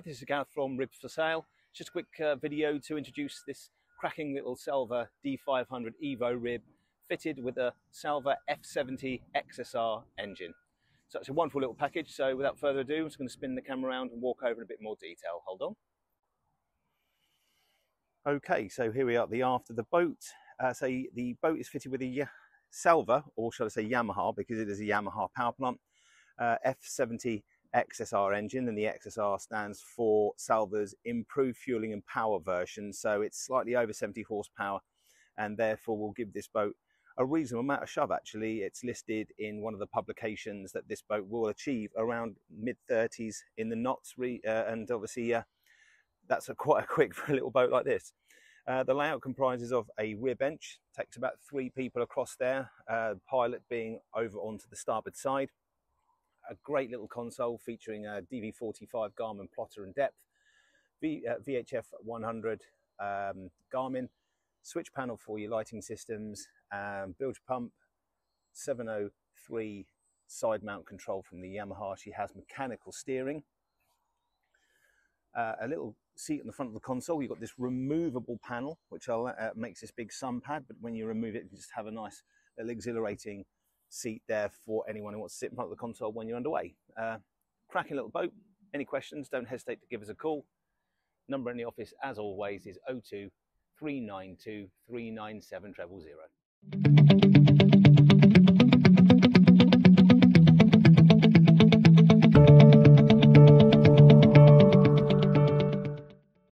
this is Gareth from Ribs for Sale. Just a quick uh, video to introduce this cracking little Selva D500 Evo rib fitted with a Selva F70 XSR engine. So it's a wonderful little package. So without further ado, I'm just going to spin the camera around and walk over in a bit more detail. Hold on. Okay, so here we are at the aft of the boat. Uh, so the boat is fitted with a Selva, or shall I say Yamaha, because it is a Yamaha power plant, uh, F70 XSR engine, and the XSR stands for Selva's improved fueling and power version. So it's slightly over 70 horsepower, and therefore will give this boat a reasonable amount of shove. Actually, it's listed in one of the publications that this boat will achieve around mid 30s in the knots, uh, and obviously uh, that's a quite a quick for a little boat like this. Uh, the layout comprises of a rear bench, takes about three people across there, uh, pilot being over onto the starboard side a great little console featuring a DV45 Garmin plotter and depth, v, uh, VHF 100 um, Garmin, switch panel for your lighting systems, um, bilge pump, 703 side mount control from the Yamaha. She has mechanical steering. Uh, a little seat on the front of the console. You've got this removable panel, which uh, makes this big sun pad, but when you remove it, you just have a nice little exhilarating seat there for anyone who wants to sit in front of the console when you're underway. Uh, cracking little boat. Any questions, don't hesitate to give us a call. Number in the office, as always, is 02 392 397 000.